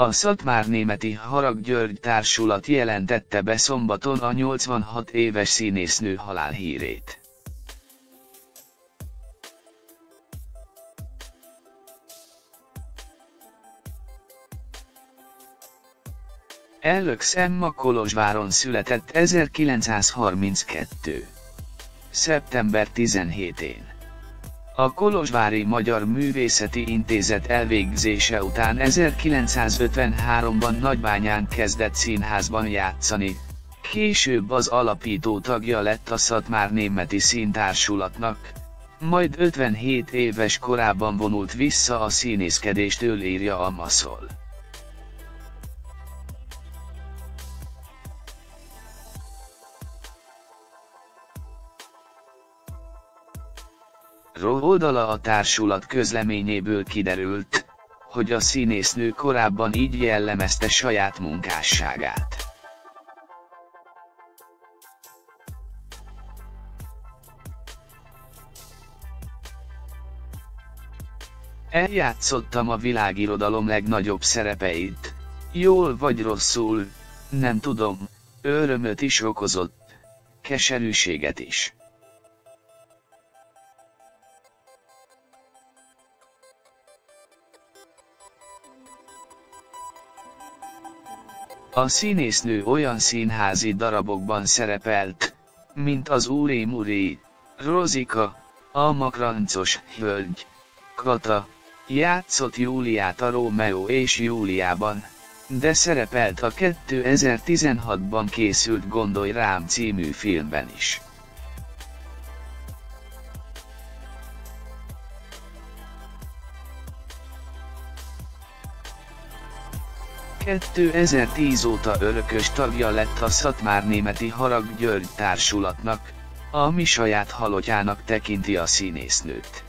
A Szatmárnémeti Harag György Társulat jelentette be szombaton a 86 éves színésznő halálhírét. Ellök Szemma Kolozsváron született 1932. szeptember 17-én. A Kolozsvári Magyar Művészeti Intézet elvégzése után 1953-ban Nagybányán kezdett színházban játszani, később az alapító tagja lett a Szatmár Németi Színtársulatnak, majd 57 éves korában vonult vissza a színészkedéstől írja a Maszol. Oldala a társulat közleményéből kiderült, hogy a színésznő korábban így jellemezte saját munkásságát. Eljátszottam a világirodalom legnagyobb szerepeit, jól vagy rosszul, nem tudom, örömöt is okozott, keserűséget is. A színésznő olyan színházi darabokban szerepelt, mint az Úré Muré, Rozika, Almakrancos Hölgy, Kata, játszott Júliát a Rómeó és Júliában, de szerepelt a 2016-ban készült Gondolj rám című filmben is. 2010 óta örökös tagja lett a Szatmárnémeti Harag György társulatnak, ami saját halottjának tekinti a színésznőt.